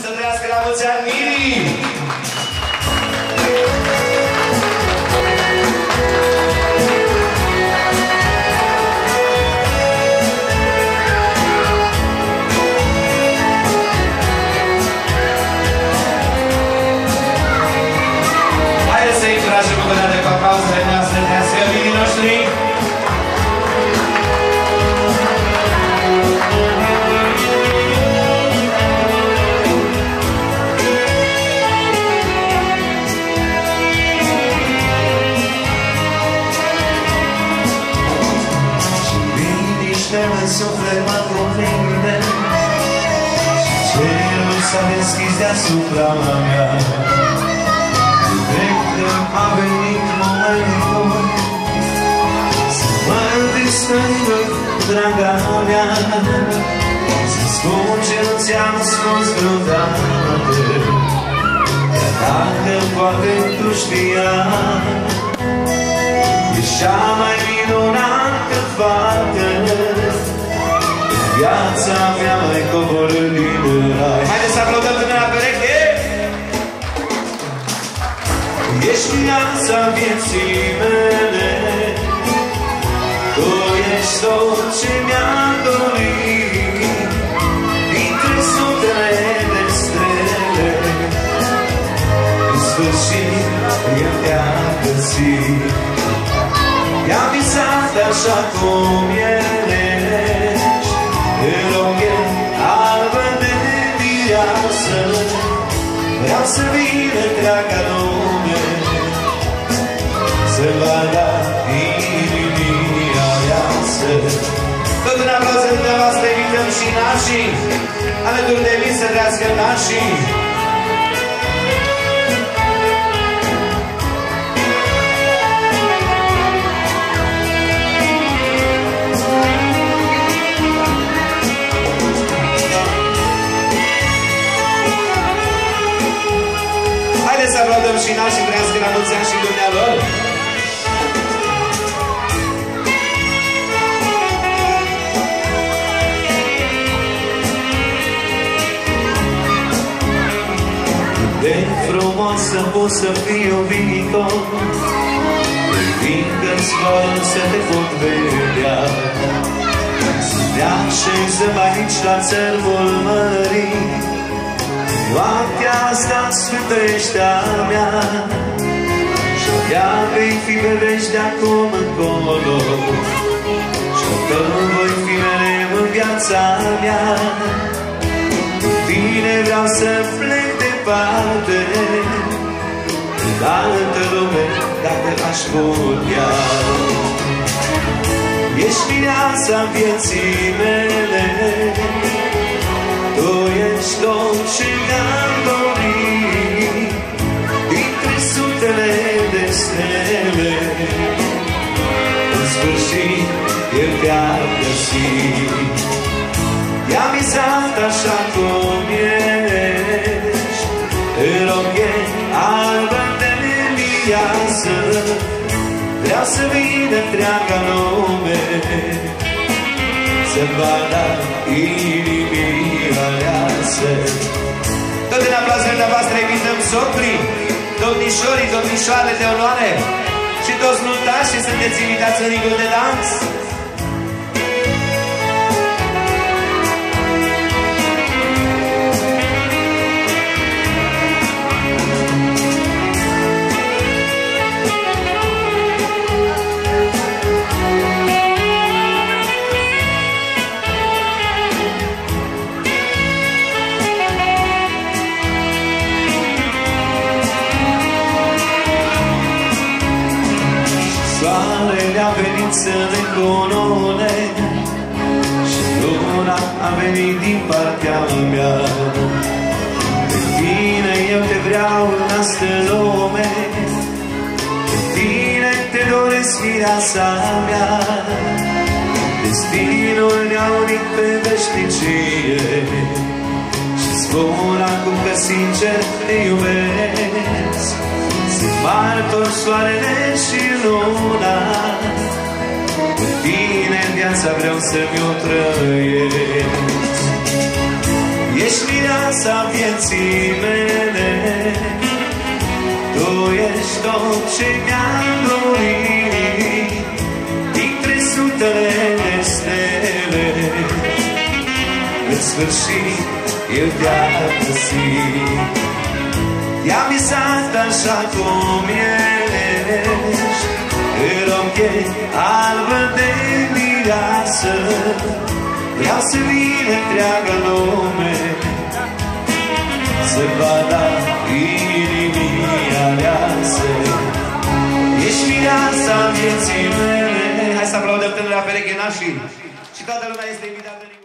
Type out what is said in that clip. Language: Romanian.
Să trăiască la mulți ani, Miri! Haideți să încurajăm cu dată cu aplauzele noastre, trăiască Mirii suflet mă cuprinde. Și cerul s-a deschis deasupra mea. Cred că a venit momentul Să mă distrâng, draga mea Să spun ce nu ți-am spus vreodată. Iar dacă poate tu știai Ești cea mai minunată fată Viața mea mai coborât din rai. Haideți să aplaudăm tânăra pereche! Ești viața vieții mele. Tu ești tot ce mi-am dorit. Dintre sutele de stele În sfârșit el te-a găsit. I-am visat așa cum ești viață Vreau să vină întreaga lume Să vadă inimii aleasă Tot în aplauze dumneavoastră invităm și nașii alături de mine să trească nașii. Haideți să aplaudăm și nașii trească la mulți ani și dumnealor. De frumoasă poți să fii iubitor Fiindcă în scoală să te pot vedea Să te așezăm aici la țărmul mării Noaptea asta sfântește a mea Și abia vei fi pe veci de acum încolo. Și că voi fi mereu în viața mea. Cu tine vreau să plec departe În altă lume dacă aș putea. Ești viața vieții mele sfârșit el te-a găsit. I-am visat așa cum ești În roche albă de viață Vreau să vină întreaga lume. Să vadă inimii aleasă. Tot în aplauzele dumneavoastră invităm socrii, domnișorii, domnișoare de onoare și toți nuntași și sunteți invitați în ringul de dans. A venit să ne conone Și luna a venit din partea mea. Pe tine eu te vreau în astă lume Pe tine te doresc viața mea. Destinul ne-a unit pe veșnicie Și spun acum că sincer te iubesc. Sunt martor soarele și luna Cu tine în viața vreau să-mi o trăiesc. Ești mireasa vieții mele. Tu ești tot ce mi-am dorit. Dintre sutele de stele. În sfârșit eu te-am găsit. I-am visat așa cum ești În ochii albă de mireasă. Vreau să vină întreaga lume Să vadă inimii aleasă. Ești mireasa vieții mele. Hai să aplaudăm tânăra perechenașii și toată lumea este invitată. în